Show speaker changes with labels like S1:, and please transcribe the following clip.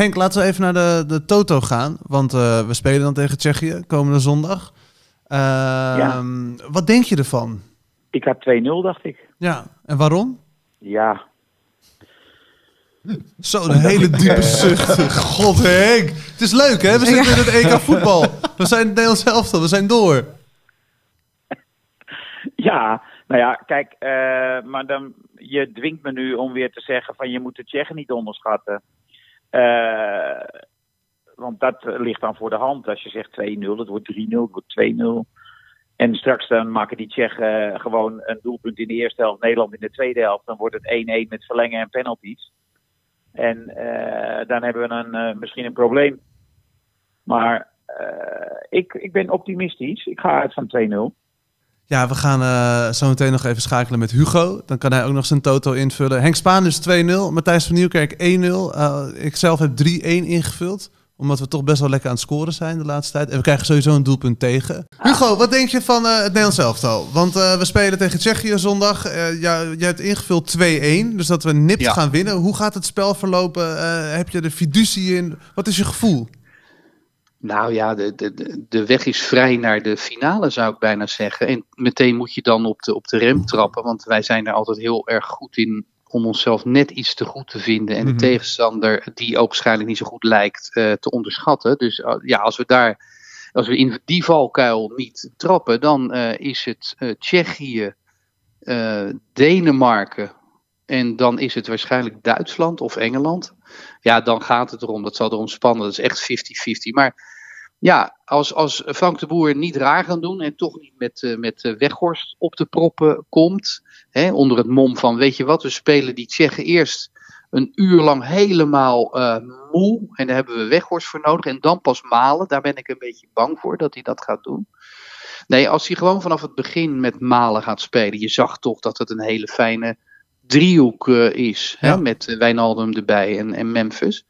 S1: Henk, laten we even naar de, de Toto gaan. Want we spelen dan tegen Tsjechië komende zondag. Ehm, wat denk je ervan?
S2: Ik had 2-0, dacht ik.
S1: Ja, en waarom?
S2: Ja.
S1: Zo, een hele diepe zucht. God, Henk. Het is leuk, hè? We zitten in het EK voetbal. We zijn Nederlands elftal, we zijn door.
S2: Ja, nou ja, kijk, uh, maar dan, je dwingt me nu om weer te zeggen van je moet de Tsjechen niet onderschatten. Uh, want dat ligt dan voor de hand. Als je zegt 2-0, het wordt 3-0, het wordt 2-0. En straks dan maken die Tsjechen gewoon een doelpunt in de eerste helft, Nederland in de tweede helft. Dan wordt het 1-1 met verlengen en penalties. En uh, dan hebben we een, uh, misschien een probleem. Maar uh, ik, ik ben optimistisch. Ik ga uit van 2-0.
S1: Ja, we gaan zo meteen nog even schakelen met Hugo. Dan kan hij ook nog zijn toto invullen. Henk Spaan is 2-0. Matthijs van Nieuwkerk 1-0. ik zelf heb 3-1 ingevuld omdat we toch best wel lekker aan het scoren zijn de laatste tijd. En we krijgen sowieso een doelpunt tegen. Hugo, wat denk je van uh, het Nederlands elftal? Want uh, we spelen tegen Tsjechië zondag. Uh, ja, jij hebt ingevuld 2-1. Dus dat we nipt ja. gaan winnen. Hoe gaat het spel verlopen? heb je de fiducie in? Wat is je gevoel?
S3: Nou ja, de, de, de weg is vrij naar de finale, zou ik bijna zeggen. En meteen moet je dan op de, op de rem trappen. Want wij zijn er altijd heel erg goed in om onszelf net iets te goed te vinden en de mhm. tegenstander die ook waarschijnlijk niet zo goed lijkt uh, te onderschatten. Dus uh, ja, als we daar, als we in die valkuil niet trappen, dan uh, is het Tsjechië, Denemarken en dan is het waarschijnlijk Duitsland of Engeland. Ja, dan gaat het erom. Dat zal erom spannen. Dat is echt 50-50. Maar ja, als, als Frank de Boer niet raar gaan doen en toch niet met, uh, met uh, Weghorst op de proppen komt, hè, onder het mom van, weet je wat, we spelen die Tsjechen eerst een uur lang helemaal uh, moe en daar hebben we Weghorst voor nodig en dan pas malen, daar ben ik een beetje bang voor dat hij dat gaat doen. Nee, als hij gewoon vanaf het begin met malen gaat spelen, je zag toch dat het een hele fijne driehoek is, ja. hè, met Wijnaldum erbij en, en Memphis.